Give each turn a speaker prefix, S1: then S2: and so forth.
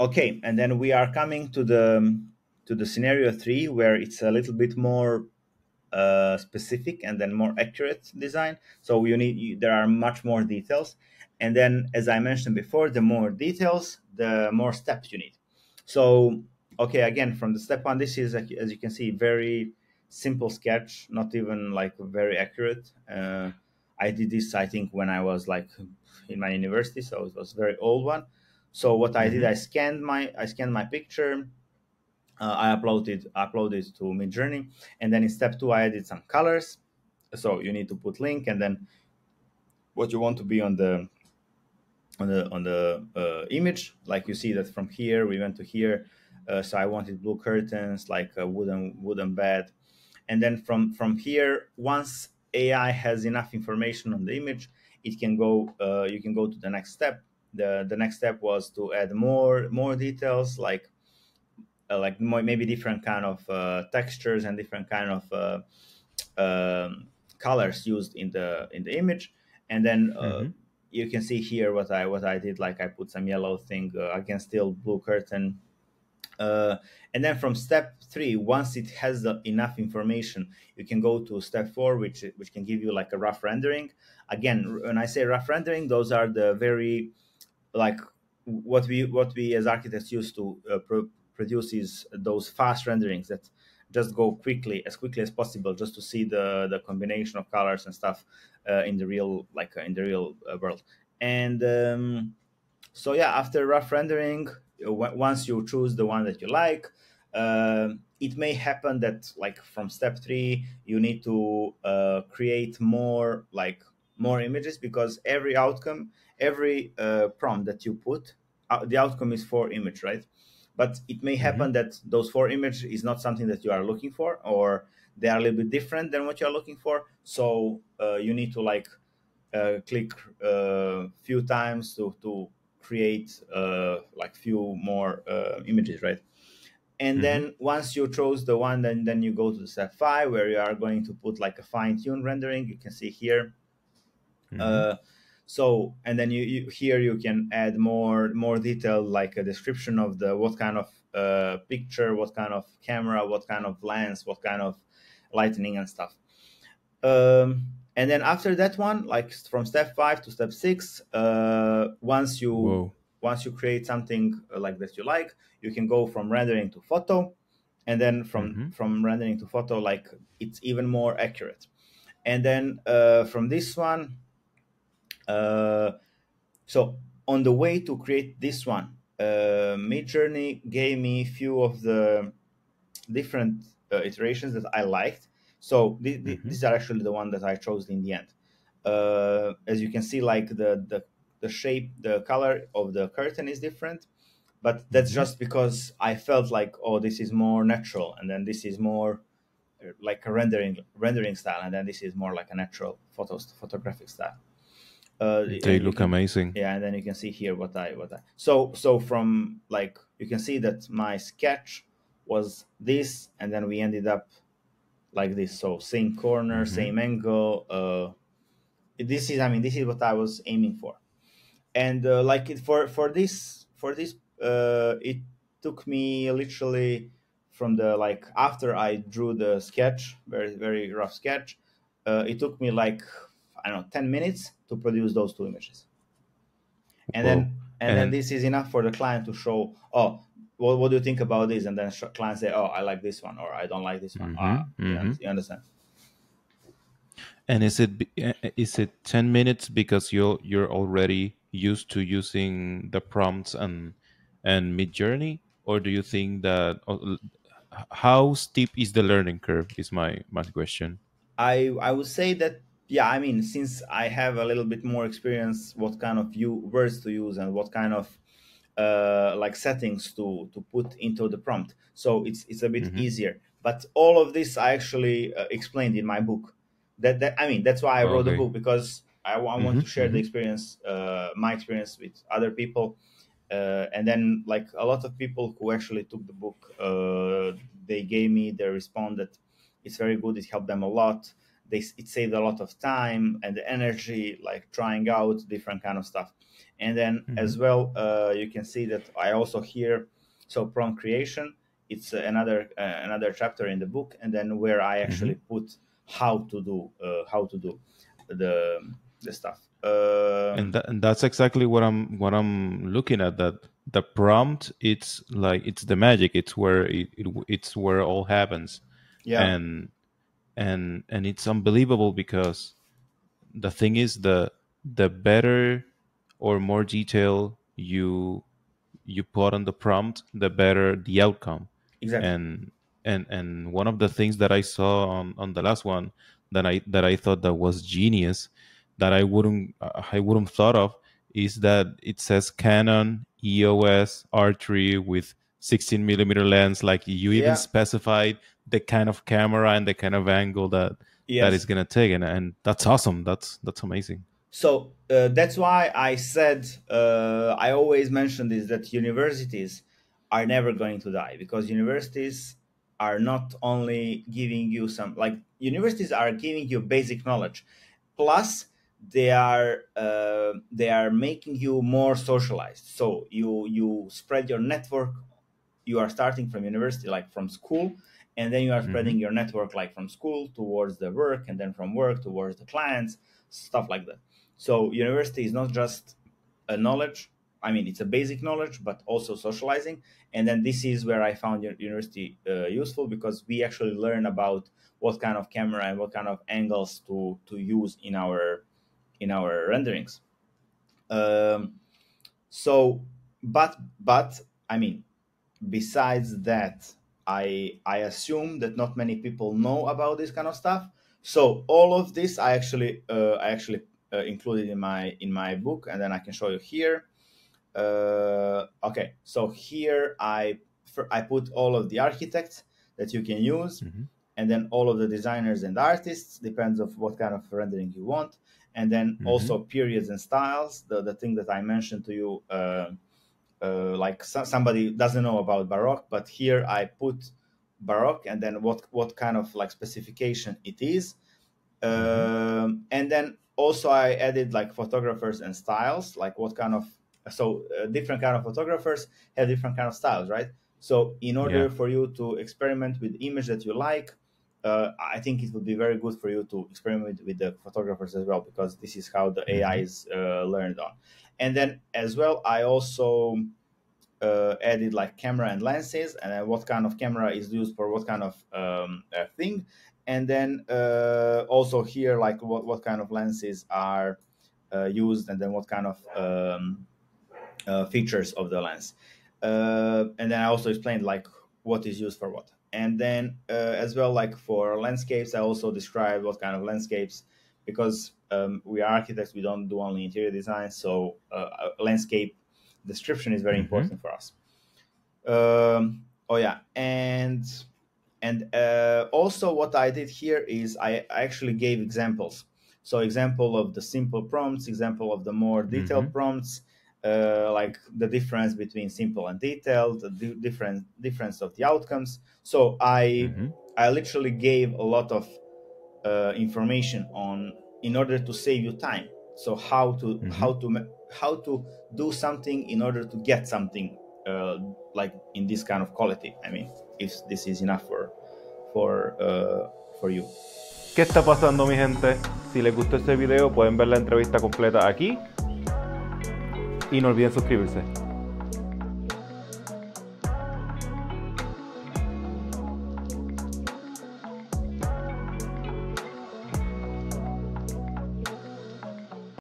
S1: okay, and then we are coming to the to the scenario three where it's a little bit more uh, specific and then more accurate design. So you need you, there are much more details, and then as I mentioned before, the more details, the more steps you need. So okay, again from the step one, this is as you can see very simple sketch, not even like very accurate. Uh, I did this I think when I was like in my university, so it was very old one. So what I mm-hmm. did, I scanned my I scanned my picture uh, I uploaded uploaded to Midjourney, and then in step two I added some colors. So you need to put link, and then what you want to be on the on the on the uh, image. Like you see that from here we went to here. Uh, so I wanted blue curtains, like a wooden wooden bed, and then from from here, once AI has enough information on the image, it can go. Uh, you can go to the next step. The The next step was to add more more details, like uh, like maybe different kind of uh, textures and different kind of uh, um, colors used in the in the image and then mm-hmm. you can see here what i what i did like i put some yellow thing against still blue curtain uh, and then from step three, once it has the, enough information, you can go to step four, which which can give you like a rough rendering. Again, when I say rough rendering, those are the very like what we what we as architects use to uh, pro- produces those fast renderings that just go quickly as quickly as possible just to see the the combination of colors and stuff uh, in the real like uh, in the real uh, world. And um, so yeah after rough rendering once you choose the one that you like uh, it may happen that like from step three you need to uh, create more like more images because every outcome every uh, prompt that you put the outcome is for image right? But it may happen mm-hmm. that those four images is not something that you are looking for or they are a little bit different than what you are looking for. So uh, you need to like uh, click a uh, few times to, to create uh, like few more uh, images right? And mm-hmm. then once you chose the one then then you go to step five where you are going to put like a fine tune rendering. You can see here mm-hmm. uh, so and then you, you here you can add more more detail like a description of the what kind of uh, picture what kind of camera what kind of lens what kind of lightning and stuff um, and then after that one like from step five to step six uh, once you Whoa. once you create something uh, like that you like you can go from rendering to photo and then from mm-hmm. from rendering to photo like it's even more accurate and then uh, from this one uh, so on the way to create this one, uh, Midjourney gave me a few of the different uh, iterations that I liked. So th- th- mm-hmm. these are actually the one that I chose in the end. Uh, as you can see, like the, the the shape, the color of the curtain is different, but that's mm-hmm. just because I felt like, oh, this is more natural, and then this is more uh, like a rendering rendering style, and then this is more like a natural photos photographic style.
S2: Uh, they look
S1: can,
S2: amazing.
S1: Yeah, and then you can see here what I what I so so from like you can see that my sketch was this, and then we ended up like this. So same corner, mm-hmm. same angle. Uh, this is I mean this is what I was aiming for, and uh, like it, for for this for this uh, it took me literally from the like after I drew the sketch, very very rough sketch. Uh, it took me like I don't know, 10 minutes to produce those two images. And Whoa. then and, and, then this is enough for the client to show, oh, what, what do you think about this? And then client say, oh, I like this one or I don't like this one. Mm-hmm. Ah, mm-hmm. You understand?
S2: And is it eh, it 10 minutes because you're you're already used to using the prompts and and Midjourney, or do you think that uh, how steep is the learning curve? Is my my question.
S1: I I would say that yeah i mean since i have a little bit more experience what kind of you words to use and what kind of uh, like settings to to put into the prompt so it's it's a bit mm-hmm. easier but all of this i actually uh, explained in my book that, that i mean that's why i wrote okay. the book because i, I want mm-hmm. to share mm-hmm. the experience uh, my experience with other people uh, and then like a lot of people who actually took the book uh, they gave me their response that it's very good it helped them a lot they it saved a lot of time and energy like trying out different kind of stuff And then
S2: Mhm.
S1: as well, uh, you can see that I also here so prompt creation. It's another uh, another chapter in the book, and then where I actually put how to do uh, how to do the the stuff. Uh,
S2: and that, and that's exactly what i'm what i'm looking at that the prompt it's like it's the magic it's where it, it it's where it all happens
S1: yeah,
S2: and and and it's unbelievable because the thing is the the better or more detail you you put on the prompt the better the outcome
S1: exactly.
S2: and and and one of the things that I saw on on the last one that I that I thought that was genius that I wouldn't I wouldn't thought of is that it says Canon EOS R3 with 16 millimeter lens like you even
S1: Yeah.
S2: specified the kind of camera and the kind of angle that
S1: yes.
S2: that is gonna take and, and that's awesome that's that's amazing
S1: So uh, that's why I said uh, I always mention this that universities are never going to die because universities are not only giving you some like universities are giving you basic knowledge, plus they are uh, they are making you more socialized. So you you spread your network. You are starting from university, like from school, and then you are spreading your network like from school towards the work, and then from work towards the clients, stuff like that. So university is not just a knowledge. I mean, it's a basic knowledge, but also socializing. And then this is where I found university uh, useful because we actually learn about what kind of camera and what kind of angles to to use in our in our renderings. Um, so, but but I mean, besides that, I I assume that not many people know about this kind of stuff. So all of this I actually uh, I actually uh, included in my in my book, and then I can show you here. Uh, okay, so here I I put all of the architects that you can use,
S2: Mhm.
S1: and then all of the designers and artists depends of what kind of rendering you want, and then
S2: Mhm.
S1: also periods and styles. The the thing that I mentioned to you. Uh, like so- somebody doesn't know about baroque but here i put baroque and then what what kind of like specification it is. Um, and then also i added like photographers and styles like what kind of so uh, different kind of photographers have different kind of styles right? So in order
S2: Yeah.
S1: for you to experiment with image that you like uh, i think it would be very good for you to experiment with the photographers as well because this is how the ai is uh, learned on and then as well i also uh, added like camera and lenses and then what kind of camera is used for what kind of um, uh, thing. And then uh, also here like what, what kind of lenses are uh, used and then what kind of um, uh, features of the lens. Uh, and then i also explained like what is used for what. And then uh, as well like for landscapes i also described what kind of landscapes because um, we are architects we don't do only interior design so uh, landscape description is very
S2: Mhm.
S1: important for us um, oh yeah and and uh, also what i did here is I, actually gave examples so example of the simple prompts example of the more detailed
S2: Mhm.
S1: prompts uh, like the difference between simple and detailed the di- different difference of the outcomes so i
S2: Mhm.
S1: i literally gave a lot of uh, information on in order to save you time so how to
S2: Mhm.
S1: how to ma- how to do something in order to get something uh, like in this kind of quality i mean if this is enough for for uh, for you
S3: ¿Qué está pasando mi gente? Si les gustó este video pueden ver la entrevista completa aquí y no olviden suscribirse.